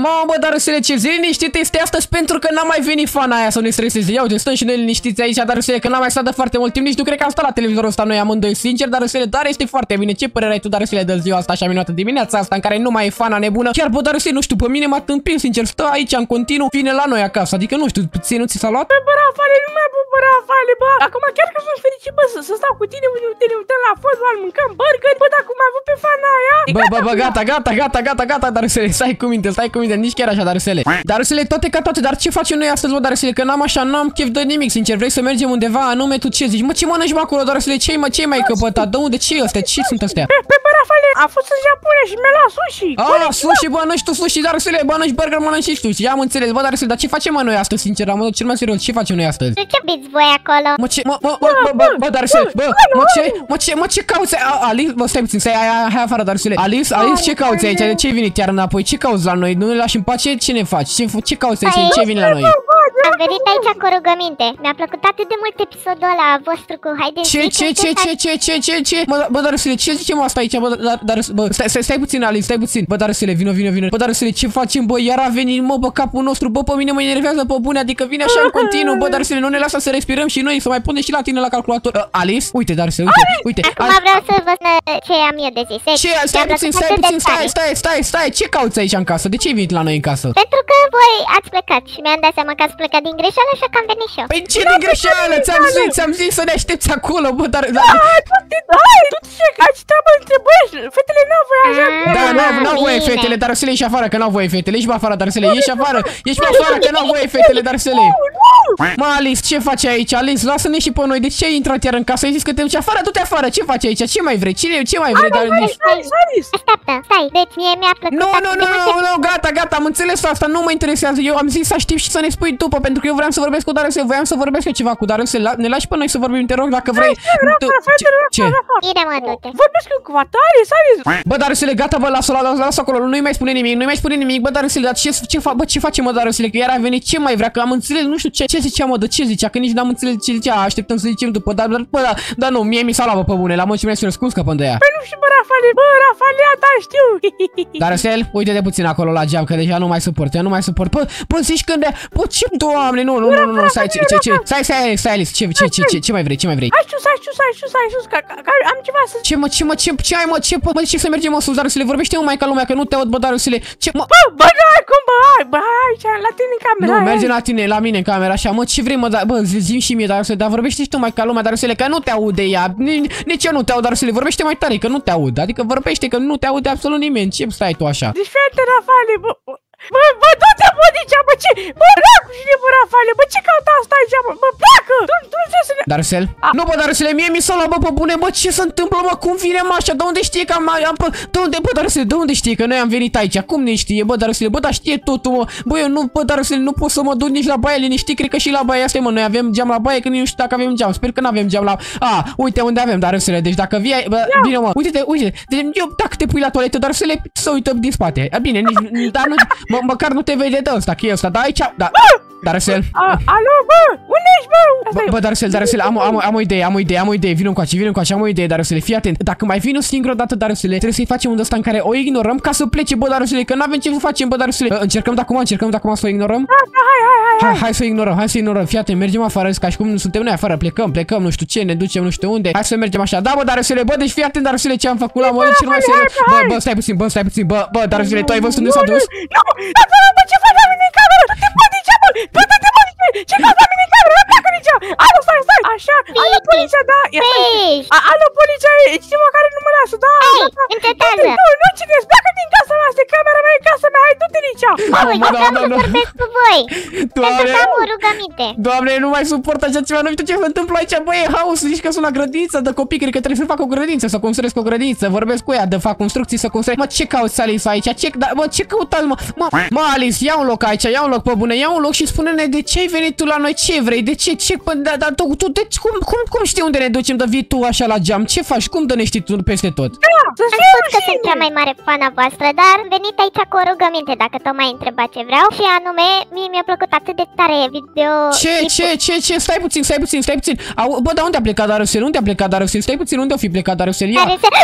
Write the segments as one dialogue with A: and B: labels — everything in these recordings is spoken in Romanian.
A: Mamă, dar să le ce zi liniștit este astăzi pentru că n-a mai venit fana aia să ne streseze. Ia uite, stăm și noi liniștiți aici, dar să că n-am mai stat de foarte mult timp, nici nu cred că am stat la televizorul ăsta noi amândoi, sincer, dar să dar este foarte bine. Ce părere ai tu, dar să le de ziua asta așa minunată dimineața asta în care nu mai e fana nebună? Chiar bă, dar nu știu, pe mine m-a tâmpit, sincer, stă aici în continuu, vine la noi acasă. Adică nu știu, ție nu ți s-a luat?
B: Bă, Rafale, nu mai bă, Rafale, bă. Acum chiar că sunt fericit, bă, să, să stau cu tine, uite, ne uităm la fotbal, mâncăm burger, bă, dacă mai avut pe fana aia.
A: Bă, bă, bă, gata, gata, gata, gata, gata, dar să stai cu minte, stai cu minte, nici chiar așa, dar Darusele. Darusele, toate ca toate, dar ce facem noi astăzi, bă, Darusele? Că n-am așa, n-am chef de nimic, sincer. Vrei să mergem undeva anume, tu ce zici? Mă, ce mănânci, mă, acolo, Darusele? Ce-i, mă, ce mai căpătat? De unde? Ce ăstea? Ce sunt astea?
B: Pe, pe, Rafale, a fost în Japonia și mi-a luat sushi.
A: Ah, sushi, bă, nu tu sushi, Darusele, bă, nu burger, mănânci și sushi. Am înțeles, bă, Darusele, dar ce facem mă noi astăzi, sincer? Am cel mai serios, ce facem noi astăzi?
C: Ce biți voi acolo?
A: Mă, ce, mă, mă, mă, bă, bă, bă, Darusele, bă, mă, ce, mă, ce, mă, ce cauți? Alice, bă, stai puțin, stai, hai afară, Darusele. Alice, Alice, ce cauți aici? De ce ai venit iar înapoi? Ce cauți la noi? Nu ne lași în pace? Ce ne faci? Ce, ce cauți aici? Ce vine la noi?
C: Am venit aici cu o rugăminte. Mi-a plăcut atât de mult episodul ăla vostru cu haideți
A: Ce, ce, ce, ce, ce, ce, ce, ce? Bă, bă, dar ce zicem asta aici? Bă, dar, dar, bă, stai, stai, stai puțin, Alice, stai puțin. Bă, dar vino, vino, vino. Bă, dar ce facem, bă? Iar a venit, mă, bă, capul nostru, bă, pe mine mă enervează pe bune, adică vine așa în continuu, bă, dar nu ne lasă să respirăm și noi, să mai punem și la tine la calculator. Uh, Alice, uite, dar uite, uite.
C: Acum vreau să vă ce am eu de zis.
A: Ce? Stai puțin, stai puțin, stai, stai, stai, stai. Ce cauți aici în casă? De ce ai venit la noi în casă?
C: Pentru că voi ați plecat și mi-am dat seama că ați plecat din greșeală, așa că am venit și eu.
A: Păi ce din greșeală? Ți-am zis, ți-am zis să ne aștepți acolo, bă, dar...
B: Da, hai, tu ce, ai treabă între băieți, fetele n-au voie așa.
A: Da, n-au voie fetele, dar să le ieși afară, că n-au voie fetele, ieși afară, dar să le ieși afară, ieși afară, că n-au voie fetele, dar să le... Mă, Alice, ce faci aici? Alice, lasă-ne și pe noi, de ce ai intrat iar în casă? Ai zis că te duci afară, du-te afară, ce faci aici? Ce mai vrei? Cine, ce mai vrei? Dar nici...
C: Așteaptă, stai, deci mie mi-a plăcut
A: Nu, nu, nu, nu, nu, gata, gata, am înțeles asta, nu mă interesează. Eu am zis să știu și să ne spui după, pentru că eu vreau să vorbesc cu Darusel, voiam să vorbesc eu ceva cu Darusel. Ne lași pe noi să vorbim, te rog, dacă vrei.
C: Ce? Bine, mă, du-te.
B: Vorbesc cu Vatare, Saris.
A: Bă, Darusel, gata, bă, lasă-o, lasă acolo, nu-i mai spune nimic, nu-i mai spune nimic, bă, Darusel, dar ce, ce, fa, bă, ce face, mă, Darusel, că iar a venit, ce mai vrea, că am înțeles, nu știu ce, ce zicea, mă, de ce zicea, că nici n-am înțeles ce zicea, așteptăm să zicem după, dar, bă, da, da, nu, mie mi s-a luat, bă, pe bune, la mă, ce mi-a cum scăpăm de ea.
B: Păi nu știu, bă, Rafale, bă, Rafale, da, știu.
A: Darusel, uite de puțin acolo la geam, că deja nu mai suport, eu nu mai suport. Bă, bă, zici când de... Bă, ce, doamne, nu, nu, nu, nu, nu, stai, ce, ce, ce, stai, stai, stai, Alice, ce, ce, ce, ce, ce mai vrei, ce mai vrei?
B: Hai sus, hai sus, hai sus, hai sus, că, am ceva să...
A: Ce, mă, ce, mă, ce, ce ai, mă, ce, bă, ce să mergem, mă, sus, Darusele, vorbește mai ca lumea, că nu te aud, bă, Darusele, ce, mă...
B: Bă, bă, hai, cum, bă, hai, bă, hai, aici, la tine în camera,
A: Nu, merge la tine, la mine în camera, așa, mă, ce vrei, mă, da, bă, zi și mie, Darusele, dar vorbește și tu mai ca lumea, Darusele, că nu te aude ea, nici eu nu te aud, Darusele, vorbește mai tare, că nu te aud, adică vorbește, că nu te aude absolut nimeni, ce stai tu așa?
B: Deci, fii atent, Rafale, bă, Bă, bă, du-te, bă, de ce, bă, ce? Bă, dracu și de bă, Rafale, bă, ce caută asta aici, bă, bă, pleacă! Tu, tu nu trebuie să ne...
A: Darcel? Nu, bă, Darcel, mie mi s-a luat, bă, pe bune, bă, ce se întâmplă, mă, cum vine așa? De unde știe că am, am de unde, bă, Darcel, de unde știe că noi am venit aici? Cum ne știe, bă, Darcel, bă, dar știe totul, mă. Bă, eu nu, bă, Darcel, nu pot să mă duc nici la baie liniștit, cred că și la baie asta, mă, noi avem geam la baie, că nu știu dacă avem geam, sper că nu avem geam la... A, uite unde avem, Darcel, deci dacă vii, bă, bine, mă, uite-te, uite, deci eu dacă te pui la toaletă, Darcel, să uităm din spate. Bine, nici, dar nu, mă, măcar nu te vede de ăsta, că e ăsta, da aici, da. Darcel.
B: Alo, bă, unde ești, bă?
A: Bă, Darcel, Darcel, am, am, am o idee, am o idee, am o idee, vino încoace, vino încoace, am o idee, Darcel, fii atent. Dacă mai vin o singură dată, Darcel, trebuie să-i facem un ăsta în care o ignorăm ca să plece, bă, Darcel, că n-avem ce să facem, bă, Darcel. Încercăm de acum, încercăm de acum să o ignorăm?
B: Da, da, hai, hai, hai.
A: Hai, hai să ignorăm, hai să ignorăm, fii atent, mergem afară, ca și cum nu suntem noi afară, plecăm, plecăm, nu știu ce, ne ducem, nu știu unde. Hai să mergem așa. Da, bă, Darcel, bă, deci fii atent, Darcel, ce am făcut la moment cel mai serios. Bă, bă, stai puțin, bă, stai puțin, bă, bă, Darcel, tu ai văzut unde s-a dus?
B: Nu, bă, ce faci la mine în cameră? Du-te, bă, de ce, bă? Bă, du-te, bă, ce faci la mine în cameră? Pleacă de aici! Alo, stai, stai! Așa, alo, poliția, da? Alo, poliția, e cineva care nu mă lasă, da?
C: Încetează!
B: Nu, nu citesc, pleacă hai, du-te de aici!
C: Ui, eu vreau să vorbesc cu voi! Pentru că am o rugăminte!
A: Doamne, nu mai suport așa ceva, nu știu ce se întâmplă aici, băi, e haos, zici că sunt la grădiniță de copii, cred că trebuie să fac o grădiniță, să construiesc o grădiniță, vorbesc cu ea, de fac construcții, să construiesc. Mă, ce cauți, Alice, aici? Ce, da, mă, ce căutați, mă? Mă, mă, Alice, ia un loc aici, ia un loc pe bune, ia un loc și spune-ne de ce ai venit tu la noi, ce vrei, de ce, ce, da, da, tu, tu, de, cum, cum, cum știi unde ne ducem de vii tu așa la geam? Ce faci? Cum dă ne știi tu peste tot?
B: Da, să
C: Am spus că sunt cea mai mare fana voastră, dar am venit aici cu o rugăminte. rugăminte dacă tot mai întrebat ce vreau și anume, mie mi-a plăcut atât de tare video
A: Ce,
C: clipul-
A: ce, ce, ce? Stai puțin, stai puțin, stai puțin. Au, bă, dar unde a plecat Darusel? Unde a plecat Darusel? Stai puțin, unde a fi plecat Darusel? Ia!
C: care se...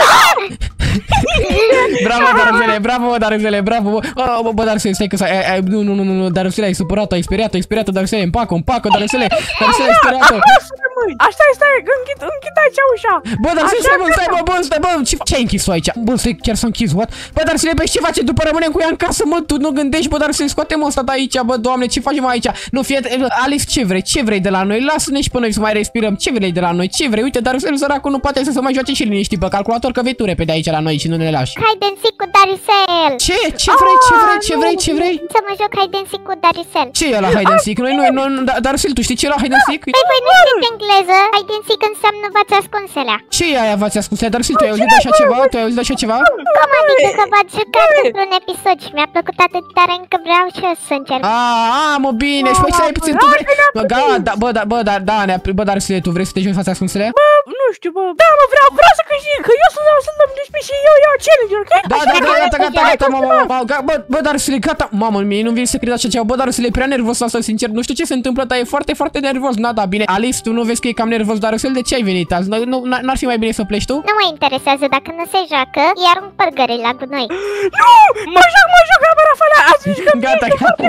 A: Bravo, Darusele, bravo, Darusele, bravo. Oh, bă, bă, Darusele, stai că s-a... ai- ai- Nu, nu, nu, nu, nu, Darusele, ai supărat, ai speriat, ai speriat, Darusele, împacă, împacă, Darusele, Darusele, ai speriat
B: Lasă-mă, măi. A, stai, stai, închid, închid aici ușa.
A: Bă, dar stai,
B: Așa
A: stai, bă,
B: că
A: stai,
B: da.
A: bă, bă, stai, bă, ce, ce ai închis aici? Bă, stai, chiar s-a închis, what? Bă, dar să le ce face după rămânem cu ea în casă, mă, tu nu gândești, bă, dar să scoatem ăsta de aici, bă, doamne, ce facem aici? Nu, fie, Alice, ce vrei, ce vrei de la noi? Lasă-ne și pe noi să mai respirăm, ce vrei de la noi, ce vrei? Uite, dar săracul nu poate să se mai joace și liniștit pe calculator, că vei tu repede aici la noi și nu ne lași.
C: Hide and seek cu Darusel!
A: Ce? Ce vrei, ce vrei, ce vrei, ce vrei?
C: Să mă joc hide and seek cu Darusel.
A: Ce e la hide and seek? Noi, noi, noi, da- dar Sil, tu știi ce e la hide and seek?
C: Păi voi nu știți engleză? Hide and seek înseamnă v-ați ascunselea.
A: Ce e aia v-ați ascuns? Dar Sil, tu ai auzit de așa ceva? Tu ai auzit de așa ceva?
C: Cum adică că v-ați jucat într-un episod și mi-a plăcut atât de tare încât vreau și eu să încerc.
A: A, a, mă bine, și păi stai puțin, tu vrei... Bă, da, da, bă, da, bă, da, da, ne bă, dar Sile, tu vrei să te joci în fața ascunsele?
B: Bă, nu știu, bă. Da, mă, vreau, vreau să câștig, că eu sunt, sunt domnul despre și eu iau challenge, ok?
A: Da,
B: Așa
A: da,
B: că-
A: da, gata, gata, gata, mă, mă, mă, ga- bă, bă, dar Sile, gata, mamă, mie nu vine să cred așa ceva, bă, dar Sile, e prea nervos asta, sincer, nu știu ce se întâmplă, dar e foarte, foarte nervos, na, da, bine, Alice, tu nu vezi că e cam nervos, dar Sile, de ce ai venit azi? Nu- nu- N-ar fi mai bine să pleci tu?
C: Nu mă interesează dacă nu se joacă, iar un părgări la gunoi.
B: Nu! Mă joc, mă joc, am rafala, ați zis că
A: Gata, gata.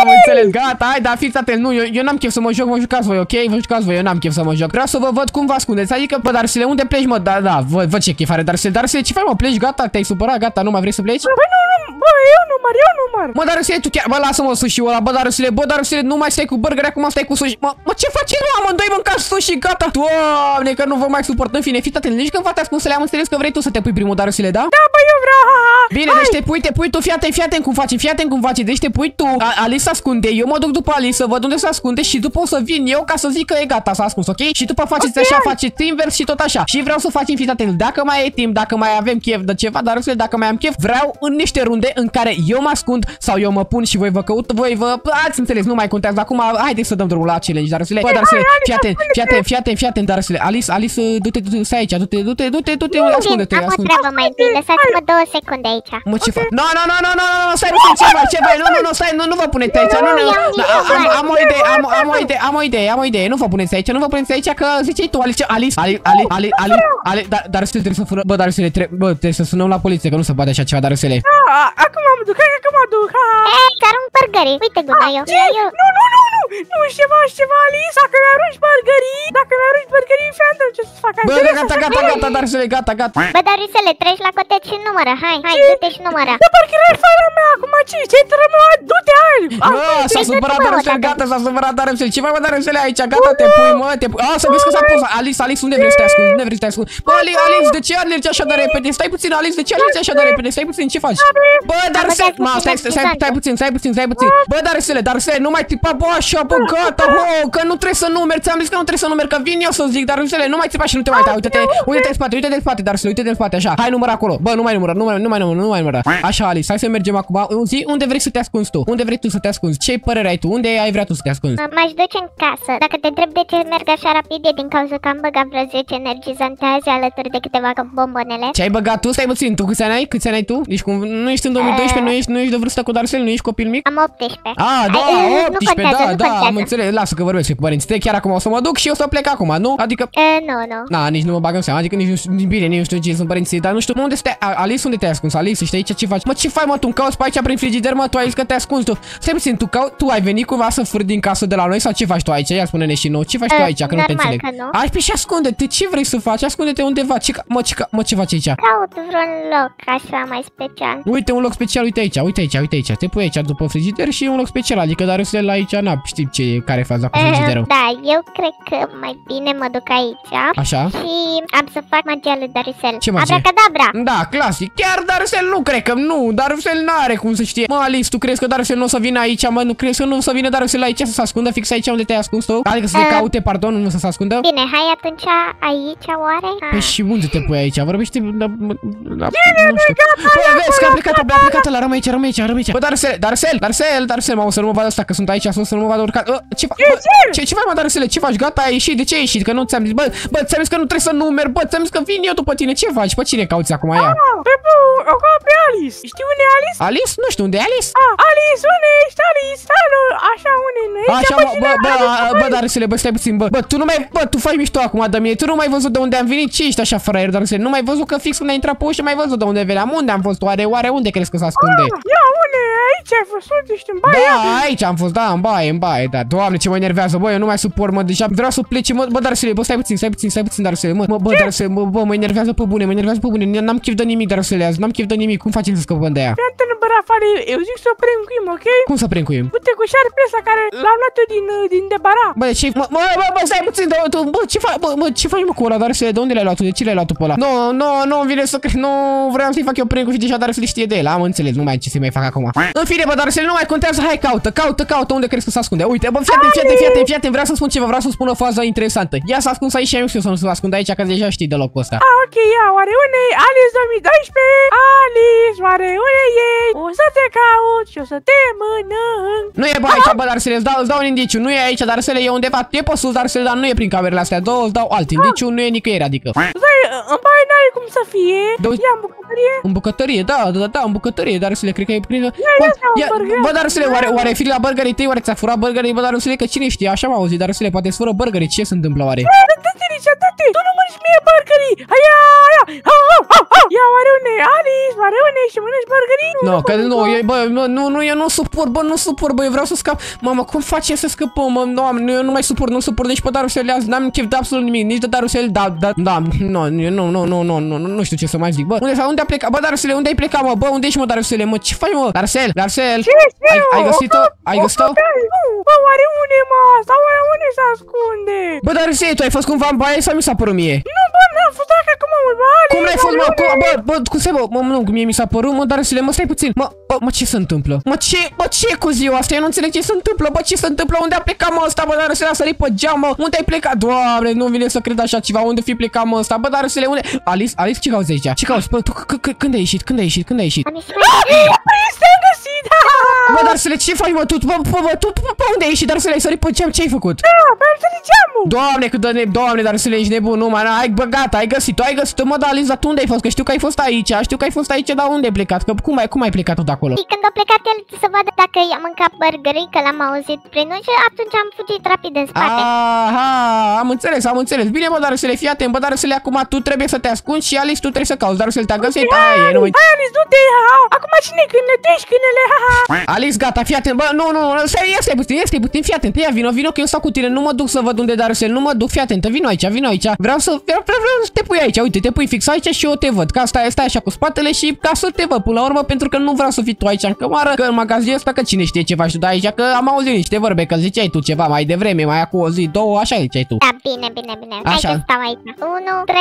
A: Am înțeles, gata, hai, dar fiți atent, nu, eu, eu n-am chef să mă joc, mă jucați voi, ok? Vă jucați voi, eu n-am chef să mă joc. Vreau să vă văd cum vă ascundeți, adică, bă, dar Sile, unde pleci, mă? Da, da, văd, văd ce chef are, dar Sile, dar Sile, ce faci, mă, pleci, gata, te-ai supărat, gata, nu mai vrei să pleci?
B: Bă, nu, nu, bă, eu număr, eu număr.
A: Mă, dar Sile, tu chiar, bă, lasă-mă sushi-ul ăla, bă, dar Sile, bă, dar Sile, nu mai stai cu burgeri, acum stai cu sushi. Mă, mă, ce faci, mă, amândoi mâncați sushi, gata. Doamne, că nu vă mai suport, în fine, fiți atent, nici când v-ați ascunsele, am înțeles că vrei tu să te pui primul, dar Sile, da?
B: Da, bă, eu vreau, ha, ha.
A: Bine, deci te pui, te pui tu, fii atent, fii atent cum faci, fii atent cum faci. Deci te pui tu, A- Alice se ascunde, eu mă duc după Alice să văd unde se ascunde și după o să vin eu ca să zic că e gata, s-a ascuns, ok? Și după faceți așa, faceți invers și tot așa. Și vreau să facem, fiți atent, dacă mai e timp, dacă mai avem chef de ceva, dar râsule, dacă mai am chef, vreau în niște runde în care eu mă ascund sau eu mă pun și voi vă căut, voi vă, ați înțeles, nu mai contează. Acum, haideți să dăm drumul la challenge, dar râsule, bă, dar râsule, fii atent, fii atent, fii atent, fii atent, dar râsule, Alice, Alice, du-te, du-te, stai aici, du-te, du-te, du-te, du-te, ascunde-te,
C: Am o
A: ascunde
C: treabă mai întâi, lăsați-mă două secunde aici.
A: Mă, ce fac? Nu, nu, nu, nu, nu, nu, stai puțin, ce faci, ce faci? Nu, nu, nu, stai, nu, nu vă puneți aici, nu, nu, nu, am, am o idee, am, am o idee, am o idee, am o idee, nu vă puneți aici, nu vă puneți aici, că ziceai tu, Alice, Alice, Alice, Alice, Alice, Alice, Alice, dar, dar să trebuie să sunăm, bă, dar să trebuie, bă, trebuie să sunăm la poliție, că nu se poate așa ceva, dar să le.
B: Da, acum mă duc, hai că mă duc, ha, ha.
C: Ei, dar un părgări, uite gunoiul.
B: Ce?
C: Eu,
B: Nu, nu, nu, nu, nu, știu ceva, știu ceva, Alice, dacă mi-arunci burgerii, dacă mi-arunci burgerii, fii atent, ce să fac? Ai
A: Bă,
B: înțeles?
A: gata, gata, gata, dar să le, gata, gata.
C: Bă, dar Rusele, treci la cotec și numără, hai, hai, du-te și numără.
B: Dar parcă era fara mea, acum ce? Ce-i meu, du-te, hai!
A: Bă, s-a supărat
C: mă,
A: Darusel,
C: tata.
A: gata, s-a supărat Darusel. Ce mai mă Darusel aici? Gata, te pui, mă, te pui. A, să vezi că s-a pus. Alice, Alice, unde vrei să te ascunzi? Unde vrei să te ascunzi? Bă, Ali- Alice, de ce alergi așa de repede? Stai puțin, Alice, de ce alergi așa de repede? Stai puțin, ce faci? Bă, Darusel,
C: Am
A: ma,
C: băgat
A: stai,
C: puțin
A: stai,
C: amuzant.
A: stai puțin, stai puțin, stai puțin. Bă, Darusele, Darusele, nu mai tipa, bă, așa, bă, gata, bă, că nu trebuie să numeri. Ți-am zis că nu trebuie să numeri, că vin eu să zic, Darusele, nu mai tipa și nu te mai uita. Uite-te, uite-te în spate, uite-te în spate, Darusele, uite-te în spate, așa. Hai, număr acolo. Bă, nu mai numără, nu mai, nu mai numără, nu mai numără. Așa, Alice, hai să mergem acum. Zi, unde vrei să te ascunzi tu? Unde vrei tu să te ascunzi? Ce părere ai tu? Unde ai vrea tu să te ascunzi?
C: M-aș duce în casă. Dacă te întreb de ce merg așa rapid, e din cauza că am băgat vreo 10 energizante azi alături de câteva bombonele.
A: Ce ai băgat tu? Stai puțin, tu câți ani ai? Câți ani ai tu? Ești cum... Nu ești în 2012, nu ești, nu ești de vârstă cu Darcel, nu ești copil mic?
C: Am 18.
A: Ah, da,
C: Ai, nu
A: 18,
C: contează,
A: da,
C: nu
A: da, am
C: contează.
A: înțeles, lasă că vorbesc cu părinții tăi, chiar acum o să mă duc și o să plec acum, nu? Adică,
C: Uh, nu, nu.
A: na, nici nu mă bag în seama, adică nici nu știu, bine, nici nu știu ce sunt părinții, dar nu știu, unde stai, A- Alice, unde te-ai ascuns? Alice, ești aici, ce faci? Mă, ce faci, mă, tu cauți pe aici prin frigider, mă, tu ai zis că te-ai ascuns tu. Stai puțin, tu, cau- tu ai venit cumva să furi din casă de la noi sau ce faci tu aici? Ia spune-ne și nou, ce faci tu
C: Uh,
A: aici, că nu te
C: normal
A: înțeleg.
C: că nu.
A: Ai, pe și ascunde-te, ce vrei să faci? Ascunde-te undeva, ce, ca- mă, ce, ca- mă, ce faci aici?
C: Caut vreun loc așa mai special.
A: Uite un loc special, uite aici, uite aici, uite aici. Te pui aici după frigider și e un loc special, adică dar la aici, na, știi ce e, care e faza cu
C: Uh,
A: frigiderul.
C: da, eu cred că mai bine mă duc aici
A: Așa?
C: și am să fac magia lui Darusel.
A: Ce magie?
C: Abracadabra!
A: Da, clasic. Chiar Darusel nu cred că nu. Darusel n-are cum să știe. Mă, Alice, tu crezi că Darusel nu o să vină aici, mă, nu crezi că nu o să vină Darusel aici să se ascundă fix aici unde te-ai ascuns tu? Adică să te
C: Uh.
A: caute, pardon, nu să se ascundă?
C: Bine, hai atunci aici, oare?
A: Păi
C: Ah.
A: și unde te pui aici? Vorbește... Da, mă- da, nu știu. Bă, vezi că a plecat, a plecat ăla, rămâi aici, rămâi aici, rămâi aici. Bă, Darusel, Darusel, Darusel, Darusel, mamă, să nu mă vadă ăsta, că sunt aici sus, să nu mă vadă urcat. Bă, Ce faci? Bă, Ce, ce faci, mă, Darusele? Ce faci? Gata, ai ieșit, de ce ai ieșit? Că nu ți-am zis, bă, bă, ți-am zis că nu trebuie să numeri, bă, ți-am zis că vin eu după tine, ce faci? Pe cine cauți acum, ia?
B: Ah, Pe bu, o caut pe Alice. Știi unde e Alice?
A: Alice? Nu știu, unde e Alice?
B: Ah, Alice, unde ești, Alice? Alo, așa, unde nu ești?
A: Așa,
B: Pe
A: mă,
B: cine?
A: bă, bă,
B: Alice,
A: bă, Darusele, bă, stai puțin, bă, bă, tu nu mai, bă, tu faci mișto acum de mine, tu nu mai ai văzut de unde am venit, ce ești așa, fraier, Darusele, nu mai ai văzut că fix când ai intrat pe ușă, mai ai văzut de unde veneam, unde am fost, oare, oare, unde crezi că se ascunde?
B: Ah, Ia, unde? Aici ai fost, uite, ești în baie.
A: Da, aici am fost, da, în baie, în baie, da. Doamne, ce mă enervează, bă, eu nu mai suport, mă, deja vreau să plece, mă, bă, Darusele, bă, stai puțin, stai puțin, stai puțin, Darusele, mă, mă, bă, Darusele, mă, bă, mă enervează pe bune, mă enervează pe bune, n-am chef de nimic, Darusele, azi, n-am chef de nimic, cum facem să scăpăm de ea?
B: Fii atent în bărafare, eu zic să o princuim, ok?
A: Cum să princuim?
B: Uite cu șarpele ăsta care l-am luat eu din, uh, din debara.
A: Bă, de ce, mă, mă, bă, bă, stai puțin, bă, tu, bă, ce faci, bă, bă, ce faci, mă, cu ăla, Darusele, de unde l-ai luat tu, de ce l-ai luat tu pe ăla? Nu, nu, nu, îmi vine să cred, nu vreau să-i fac eu princu și deja Darusele știe de el, am înțeles, nu mai am ce să mai fac acum. În fine, bă, Darusele, nu mai contează, hai, caută, caută, caută, unde crezi că se ascunde? Uite, bă, fii atent, fii atent, fii atent, fii atent, vreau să spun ceva, vreau să spun o fază interesantă. Ia s-a ascuns aici și eu știu să nu se ascunde aici, că deja știi de locul ăsta.
B: Ah, ok, ia, oare unde e Alice 2012? Alice, oare unde ești? O să te caut și o să te mănânc.
A: Nu e bă aici, bă, dar să le dau, îți dau un indiciu. Nu e aici, dar să le e undeva. E pe sus, dar să le dar nu e prin camerele astea. Două, îți dau alt indiciu, nu e nicăieri, adică.
B: Stai, în baie n-are cum să fie.
A: Da-
B: Ia, în bucătărie.
A: În bucătărie, da, da, da, da, în bucătărie, dar să le cred că e prin... Bă,
B: ia,
A: ia,
B: burger.
A: bă, dar să le, oare, oare fi la burgerii tăi, oare ți-a furat burgerii, bă, dar să le, că cine știe, așa m-am auzit, dar să le poate fură burgerii, ce se întâmplă oare?
B: Dă-te, Licia, dă-te. Tu nu mănânci mie burgerii. Aia, aia. Ha, ha, ha, ha. Ia, oare unde e Alice? Oare unde ești? Mănânci burgerii?
A: Nu, că nu, eu, bă, nu, nu, nu, eu nu suport, bă, nu suport, bă, eu vreau să scap. Mamă, cum facem să scăpăm, mă, doamne, eu nu mai suport, nu suport nici pe Darusel azi, n-am chef de absolut nimic, nici de Darusel, da, da, da, nu, eu nu, nu, nu, nu, nu, nu, nu știu ce să mai zic, bă, unde, unde a plecat, bă, Darusele, unde ai plecat, mă, bă, unde ești, mă, Darusele, mă, ce faci, mă, Darusel, Darusel,
B: Ce este,
A: ai, ai
B: mă?
A: găsit-o,
B: O-
A: ai
B: o
A: găsit-o?
B: Căpeală. Nu, bă, oare unde e, mă? Sau oare unde se ascunde?
A: Bă, Darusel, tu ai fost cumva în baie sau mi s-a părut mie?
B: Nu, bă, n-am fost dacă acum, mă, bă, Alice.
A: Cum n-ai fost, mă?
B: oare
A: Cum,
B: unde
A: bă,
B: e?
A: bă, cum se, bă, mă, nu, mie mi s-a părut, mă, dar să le, mă, stai puțin. Mă, bă, mă, ce se întâmplă? Mă, ce, bă, ce e cu ziua asta? Eu nu înțeleg ce se întâmplă, bă, ce se întâmplă? Unde a plecat, mă, ăsta, bă, dar să a sărit pe geam, mă? Unde ai plecat? Doamne, nu vine să cred așa ceva. Unde fi plecat, mă, ăsta? Bă, dar să le, unde? Alice, Alice, ce cauți aici? Ce cauți? Bă, tu, c- c- când ai ieșit? Când ai ieșit? Când ai ieșit?
C: Am ieșit mai
B: Prins, te-am găsit. Ha, ha, ha.
A: Bă, dar să le, ce faci, mă, tu, bă, bă, bă, tu, bă, bă, unde ai ieșit? Dar să le ai sărit pe geam, ce ai făcut?
B: Da, pe am sărit geamul.
A: Doamne, cât de ne... Doamne, dar să le ești nebun, nu, mai, ai, bă, gata, ai găsit-o, ai găsit-o, mă, dar Alice, dar tu unde ai fost? Că știu că ai fost aici, știu că ai fost aici, dar unde ai plecat? Că cum ai, cum ai plecat tu de acolo?
C: Și când a plecat el să vadă dacă i-a mâncat burgerii, că l-am auzit prin ușă, atunci am fugit rapid în spate.
A: Aha, am înțeles, am înțeles. Bine, bă, dar să le fii atent, bă, dar să le acum tu trebuie să te ascunzi și Alice tu trebuie să cauți, dar să le te-a găsit. Hai, e, nu mai...
B: Hai, Alice, du-te, ha, ha. Acum cine câine? Tu ești câinele, ha, ha.
A: Alice, gata, fii atent, bă, nu, nu, nu, stai, ia stai puțin, ia stai puțin, fii atent, ia vino, vino că eu stau cu tine, nu mă duc să văd unde Darusel, nu mă duc, fii atent, vino aici, vino aici, vreau să, vreau, vreau, vreau să te pui aici, uite, te pui fix aici și eu te văd, ca stai, stai așa cu spatele și ca să te văd până la urmă, pentru că nu vreau să fii tu aici în cămară, că în magazinul ăsta, că cine știe ce faci tu de aici, că am auzit niște vorbe, că ziceai tu ceva mai devreme, mai acum o zi, două, așa ziceai tu.
C: Da, bine, bine, bine. Hai
A: Așa.
C: că stau aici. 1, 3,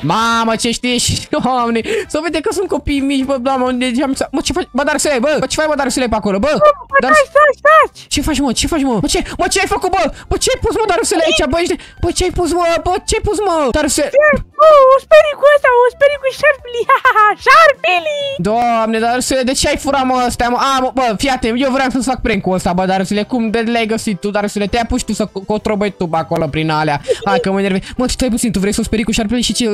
C: 5.
A: Mamă, ce știi și doamne, să vede că sunt copii mici, bă, doamne, unde am să... Mă, ce faci? Bă, dar să le, bă, bă, ce faci, bă, dar să le pe acolo, bă? Dar
B: Stai, stai, stai.
A: ce faci, mă? Ce faci, mă? Mă, ce, mă, ce ai făcut, bă? Bă, ce ai pus, mă, dar să le aici, bă, ești... Bă, ce ai pus, mă? Bă, ce ai pus, mă? Dar să...
B: Oh, o sperii cu ăsta, o sperii cu șarpili, ha, ha, ha, șarpili.
A: Doamne, dar să de ce ai furat, mă, astea, mă? A, mă, bă, fii atent, eu vreau să fac prank-ul ăsta, bă, dar să le cum de le-ai găsit tu, dar să le te apuci tu să co- cotrobăi tu pe acolo prin alea. Hai că mă enervezi. Mă, stai puțin, tu vrei să o sperii cu șarpele și ce?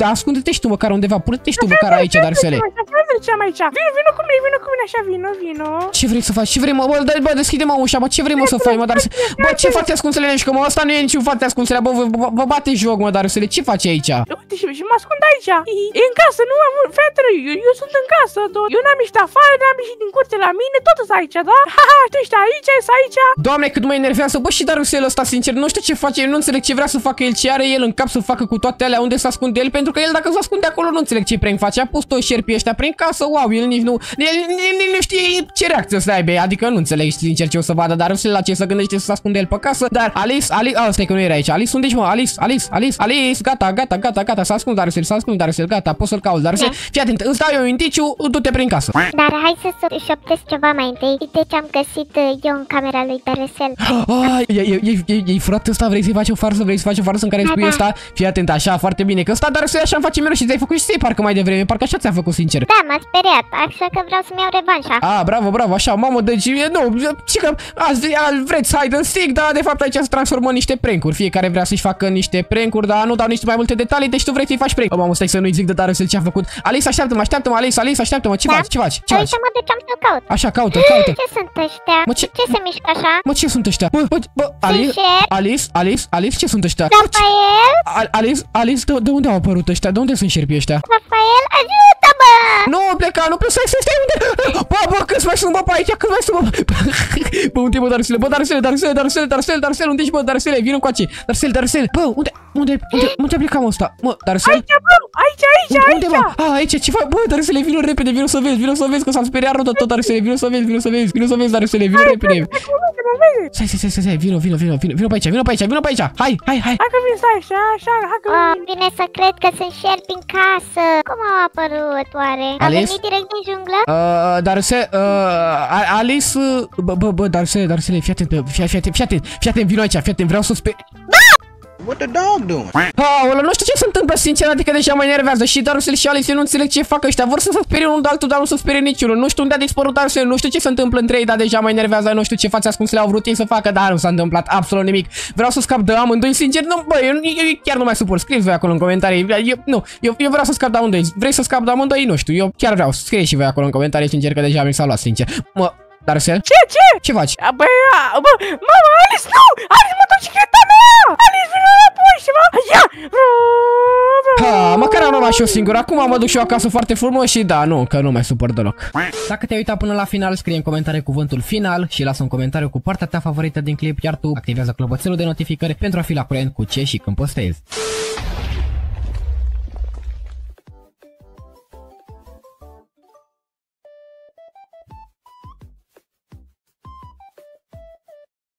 A: Da, ascunde-te și tu măcar undeva, pune-te și tu măcar aici, dar să le.
B: Așa, fii treceam aici. Vino, vino cu mine, vino cu mine, așa, vino, vino.
A: Ce vrei să faci? Ce vrei, mă? Bă, dă- bă deschide-mă ușa, mă, ce vrei, mă, să faci, mă, dar să... Bă, ce faci ascunsele ești, că mă, ăsta nu e niciun față ascunsele, bă, vă, vă, vă bate joc, mă, dar să le, ce faci aici?
B: Uite, și, și mă ascund aici. E în casă, nu am fetele, eu, eu sunt în casă, do- eu n-am ieșit afară, n-am ieșit din curte la mine, tot sunt aici, da? Ha, ha, tu ești aici, ești aici.
A: Doamne, cât mă enervează, bă, și Darusel ăsta, sincer, nu știu ce face, eu nu înțeleg ce vrea să facă el, ce are el în cap să facă cu toate alea, unde se ascunde el, pentru că el dacă se ascunde acolo, nu înțeleg ce prank face, a pus toți șerpii ăștia prin casă, wow, el nici nu, el, el, el nu știe ce reacție să aibă, adică nu înțeleg, sincer, ce o să vadă Darusel la ce să gândește să se ascunde el pe casă, dar Alice Alice, Alice, a, stai că nu era aici. Alice, unde ești, mă? Alice, Alice, Alice, Alice, gata, gata, gata, gata, s-a ascuns Darusel, s-a ascuns Darusel, gata, poți să-l cauți, Darusel. Fii atent, îți dau eu un indiciu, du-te prin casă.
C: Dar hai să so- șoptesc ceva mai întâi. Uite ce am găsit uh, eu în camera lui Darusel.
A: Ah, e, e, e, e, e furat ăsta, vrei să-i faci o farsă, vrei să faci o farsă în care îi
C: Da,
A: spui
C: da.
A: ăsta? Fii atent, așa, foarte bine, că ăsta Darusel așa îmi face mereu și ți-ai făcut și ție parcă mai devreme, parcă așa ți-a făcut sincer.
C: Da, m-a speriat, așa că vreau să-mi iau revanșa.
A: Ah, bravo, bravo, așa, mamă, deci, e, nu, și că azi a- vreți să hide and seek, dar de fapt aici se transformă în niște prank-uri. Fiecare vrea să-și facă niște prank-uri, dar nu dau niște mai multe detalii, deci tu vrei să-i faci prank. Oh, mamă, stai să nu-i zic de tare să ce a făcut. Alice, așteaptă-mă, așteaptă-mă, Alice, Alice, așteaptă-mă, ce
C: Da?
A: faci, ce faci, ce
C: Păi
A: faci?
C: Uite-mă de ce am să caut.
A: Așa, caută, caută.
C: Ce sunt ăștia?
A: Mă, ce-
C: ce se mișcă așa?
A: Mă, ce sunt ăștia? Bă, bă, bă, Alice,
C: Sincer?
A: Alice, Alice, Alice, ce sunt ăștia?
C: Rafael?
A: Al- Alice, Alice, de, de unde au apărut ăștia? De unde sunt șerpii ăștia?
C: Rafael, ajută-mă!
A: Nu, pleca, nu pleca, stai, stai, stai, unde? Bă, bă, cât mai sunt, bă, pe aici, cât mai sunt, bă? Bă, unde e, bă, Darusele, bă, Darusele, Darusele, Darusele, Darusele, Darusele, unde ești, bă, Darusele, vină încoace, Darusele, Darusele, bă, unde, unde, unde, unde a plecat, mă, ăsta? Mă, Darusele?
B: Aici, bă, aici, aici,
A: Unde, unde,
B: aici.
A: mă? A, aici, ce faci? Bă, Darusele, vină repede, vină să vezi, vină să vezi, că s-a speriat rău de tot, Darusele, vină să vezi, vină să vezi, vină să vezi, Darusele, vină repede. Stai, stai, stai, stai, stai, vină, vină, vină, vină, vină pe aici, vină pe aici, vină pe aici, hai, hai, hai.
B: Hai că vin, stai, așa, așa, hai că
C: Oh,
B: vin.
C: vine să cred că sunt șerpi în casă. Cum au apărut, oare? A
A: Alice?
C: venit direct din junglă?
A: Uh, Darusele, uh, A- Alice, uh, bă, bă, bă, Darusele, Darusele, fii atent, fii, fii atent, fii atent, fii atent, vină aici, fii atent, vreau să speri.
D: What the dog doing?
A: Aoleu, nu știu ce se întâmplă, sincer, adică deja mă enervează și Darusel și Alice, eu nu înțeleg ce fac ăștia, vor să se sperie unul de altul, dar nu se sperie niciunul, nu știu unde a dispărut Darusel, nu știu ce se întâmplă între ei, dar deja mă enervează, nu știu ce fațe ascunse le-au vrut ei să facă, dar nu s-a întâmplat absolut nimic. Vreau să scap de amândoi, sincer, nu, bă, eu, eu, eu chiar nu mai suport, scrieți voi acolo în comentarii, eu, nu, eu, eu vreau să scap de amândoi, vrei să scap de amândoi, nu știu, eu chiar vreau, scrieți și voi acolo în comentarii, sincer, că deja mi s-a luat, sincer. Mă, Darusel,
B: Ce, ce?
A: ce faci?
B: A, Bă, a, bă, mama, Alice, nu! Alice, motocicleta
A: și eu singur. Acum mă duc și eu acasă foarte frumos și da, nu, că nu mai supăr deloc. Dacă te-ai uitat până la final, scrie în comentarii cuvântul final și lasă un comentariu cu partea ta favorită din clip, iar tu activează clopoțelul de notificări pentru a fi la curent cu ce și când postezi.